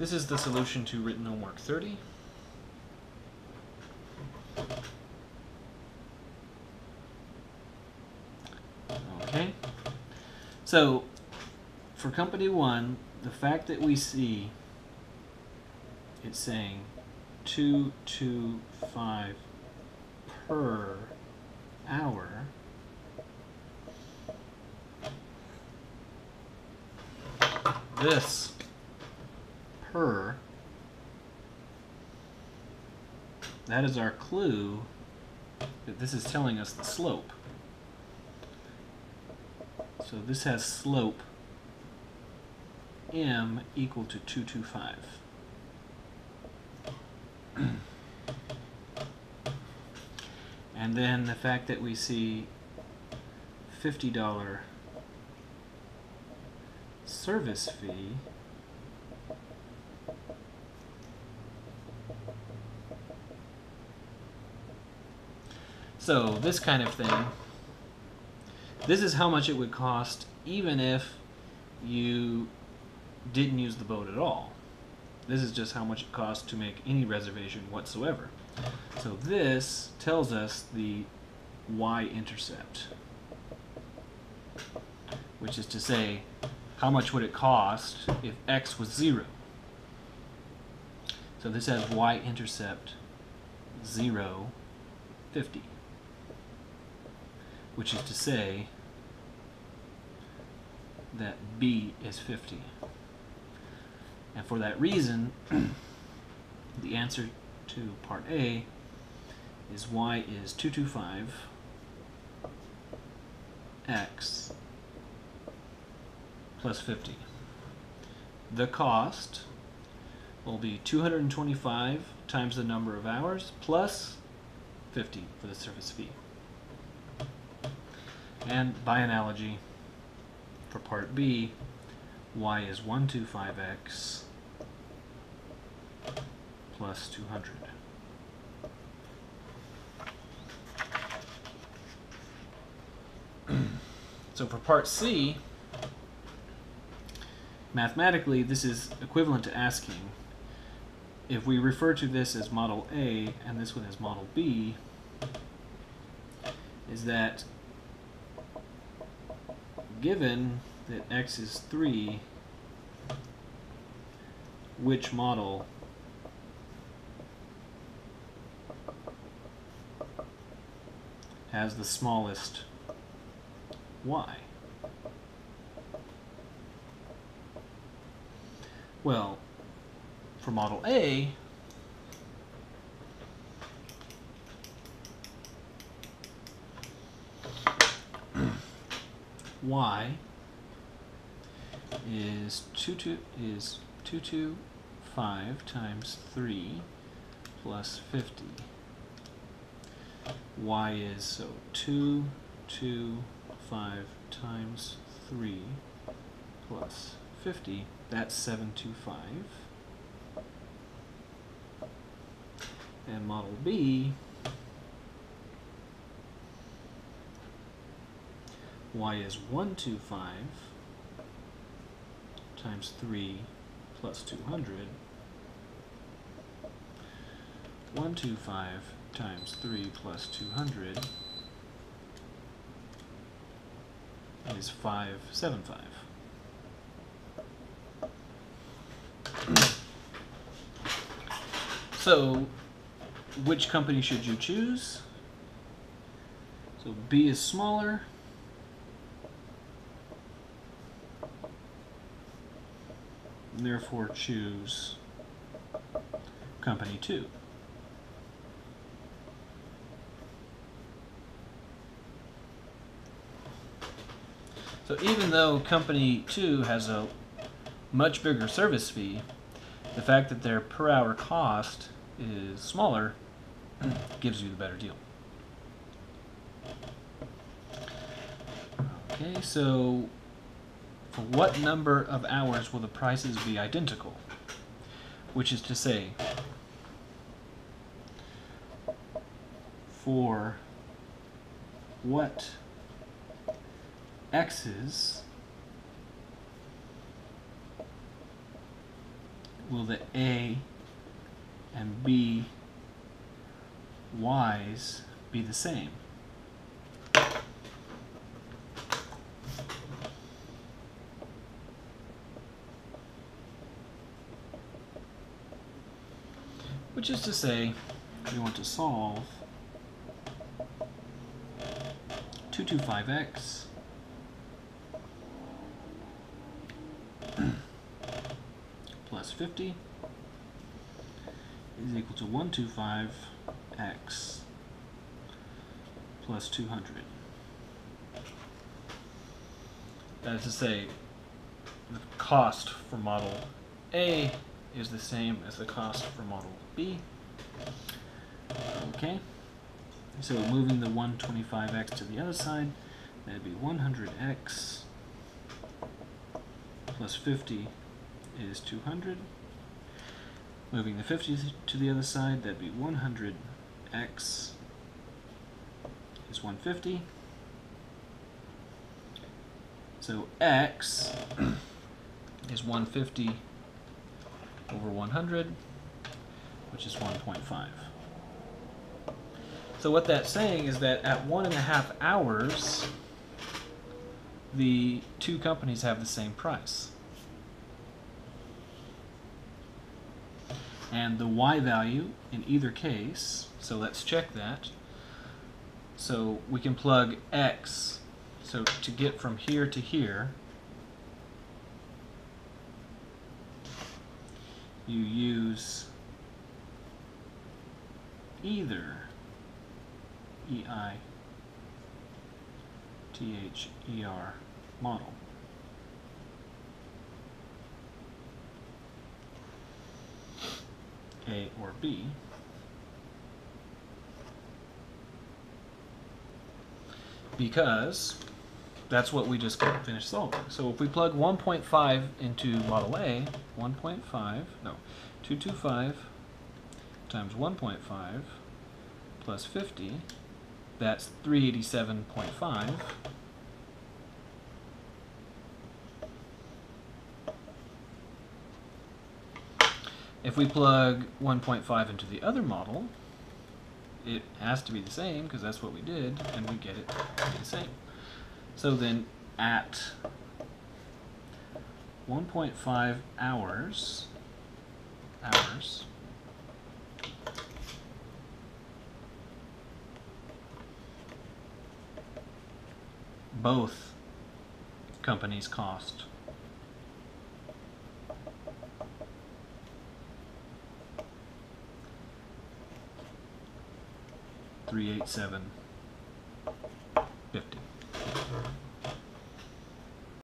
This is the solution to written homework 30. Okay. So, for company one, the fact that we see it's saying 225 per hour this per that is our clue that this is telling us the slope. So this has slope m equal to 225 and then the fact that we see $50 service fee So this kind of thing, this is how much it would cost even if you didn't use the boat at all. This is just how much it costs to make any reservation whatsoever. So this tells us the y-intercept, which is to say, how much would it cost if x was 0? So this has y-intercept 0, 50, which is to say that b is 50. And for that reason, the answer to part A is y is 225 x plus 50. The cost will be 225 times the number of hours plus 50 for the service fee. And by analogy, for part B, y is 125x plus 200. so for part C, mathematically this is equivalent to asking if we refer to this as model A and this one as model B, is that given that x is 3, which model has the smallest y? Well, for model A, y is two two is two two five times three plus fifty. Y is so two two five times three plus fifty. That's seven two five. And model B y is 125 times 3 plus 200. 125 times 3 plus 200 is 575. so, which company should you choose? So B is smaller, therefore choose company 2. So even though company 2 has a much bigger service fee, the fact that their per hour cost is smaller gives you the better deal. Okay, so for what number of hours will the prices be identical? Which is to say, for what x's will the A and B Y's be the same? Which is to say, we want to solve 225x plus 50 is equal to 125x plus 200. That is to say, the cost for model A is the same as the cost for model B. Okay, so moving the 125x to the other side, that'd be 100x plus 50 is 200. Moving the 50 to the other side, that'd be 100x is 150. So x is 150 over 100, which is 1.5. So what that's saying is that at one and a half hours, the two companies have the same price. And the y value in either case, so let's check that. So we can plug x, so to get from here to here, you use either E-I T-H-E-R model. A or B. Because that's what we just finished solving. So if we plug 1.5 into model A, 1.5, no, 225 times 1.5 plus 50, that's 387.5. If we plug 1.5 into the other model, it has to be the same because that's what we did, and we get it to be the same. So then at 1.5 hours, hours, both companies cost. Three eight seven